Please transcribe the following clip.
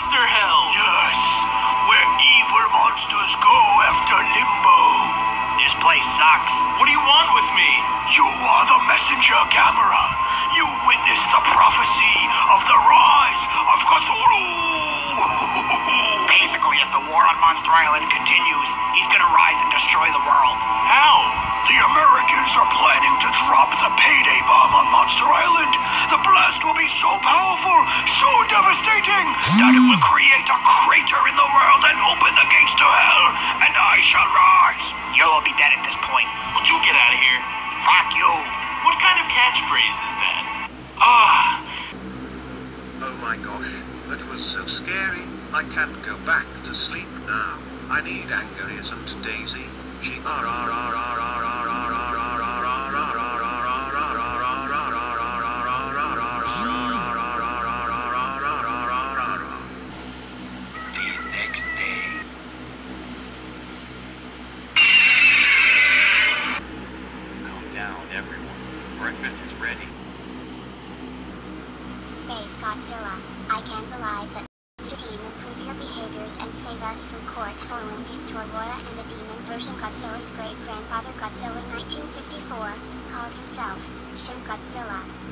monster hell! Yes, where evil monsters go after limbo. This place sucks. What do you want with me? You are the messenger, Gamera. You witnessed the prophecy of the rise of Cthulhu! Basically, if the war on Monster Island continues, he's gonna rise and destroy the world. How? Powerful, so devastating, that it will create a crater in the world and open the gates to hell, and I shall rise. You'll be dead at this point. Would you get out of here? Fuck you. What kind of catchphrase is that? Ah, Oh my gosh, that was so scary. I can't go back to sleep now. I need aneurism to Daisy. She R R R R everyone. Breakfast is ready. Space Godzilla, I can't believe that you team improve your behaviors and save us from court Ho and destroy Roya and the demon version Godzilla's great grandfather Godzilla 1954 called himself Shin Godzilla.